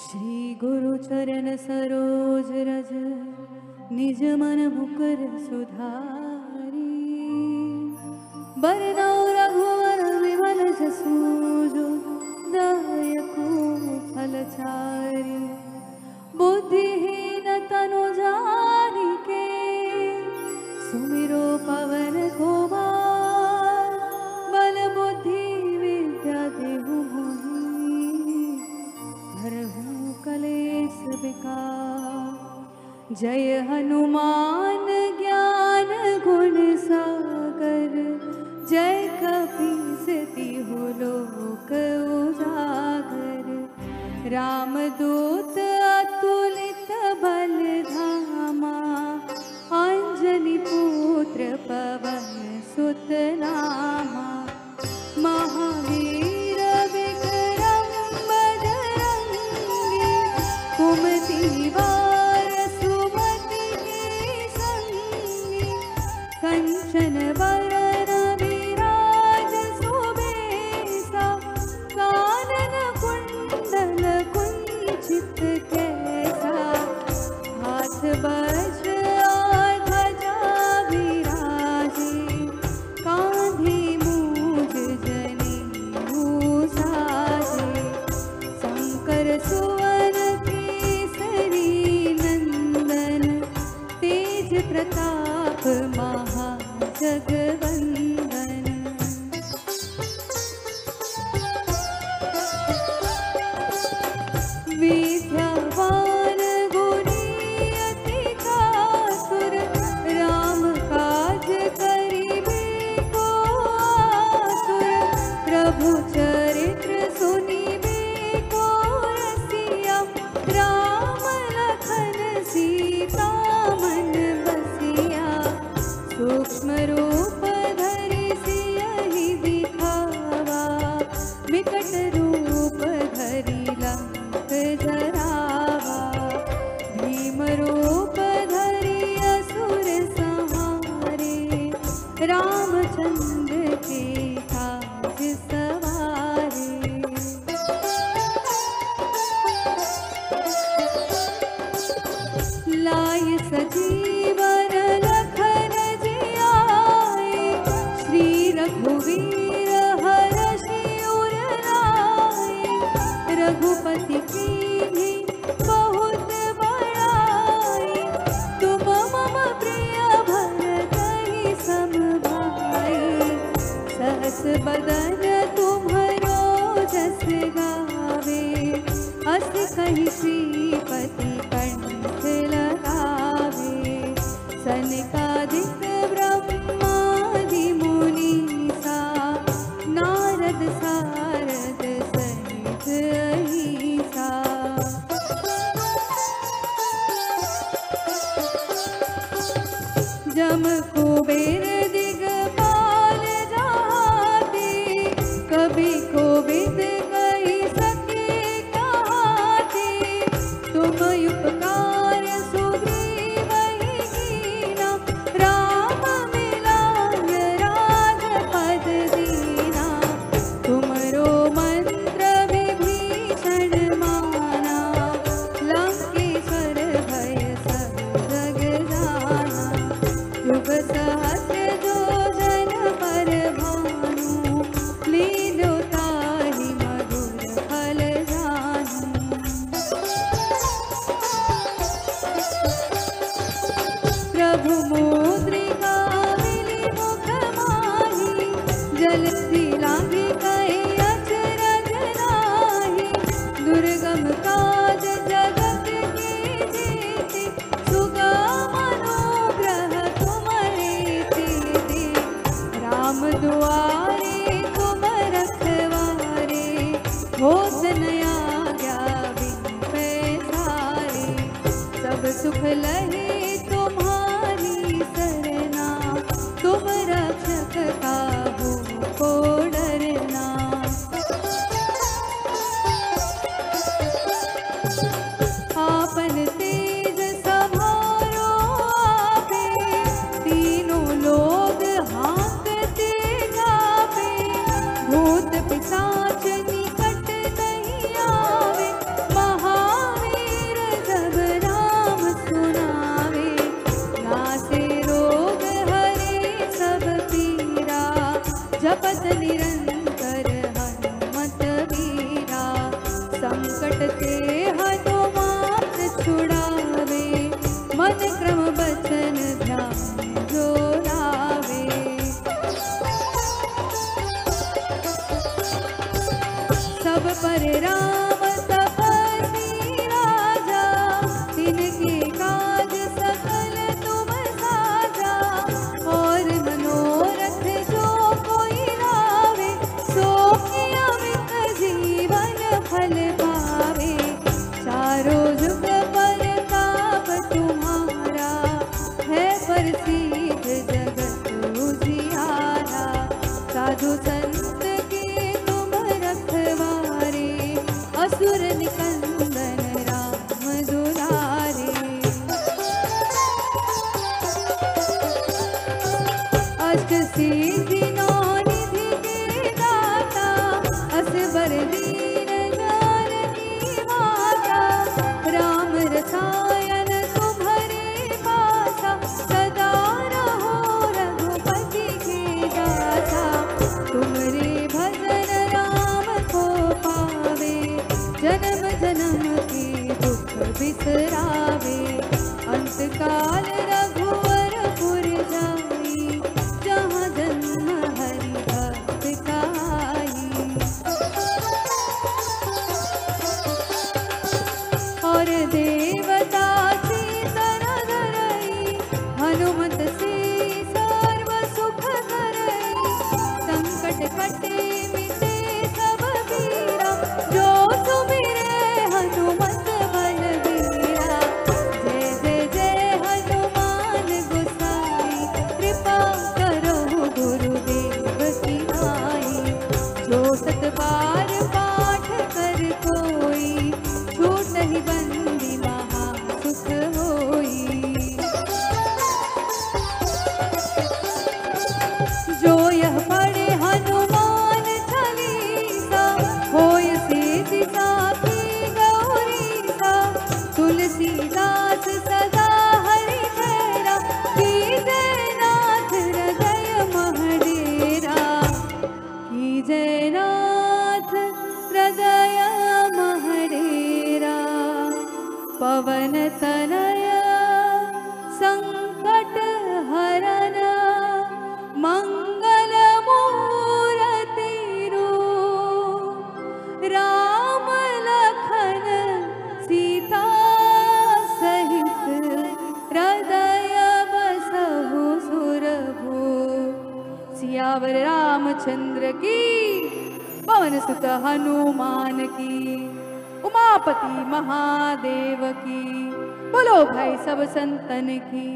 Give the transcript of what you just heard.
श्री सरोज रज निज मन मुकर सुधारी। बरदौ रघुवर विमल जसूजो दायको फलचारी बुद्धिहीन तनु जा जय हनुमान ज्ञान गुण सागर। जय कपी हो लोक उजागर। राम दो Bye. जिंदगी बदन तुम्हरो जस गावे। अस कहीं सी কবি কবিদের Você ते हर അനുമതി सियावर रामचंद्र की, पवन सुत हनुमान की, उमापति महादेव की, बोलो भाई सब संतन की